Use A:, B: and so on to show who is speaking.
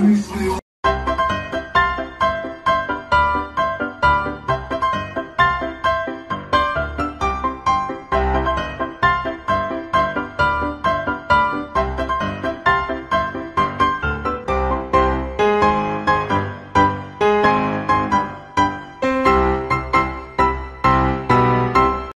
A: Please stay